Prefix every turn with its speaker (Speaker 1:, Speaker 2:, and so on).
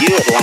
Speaker 1: you'd like.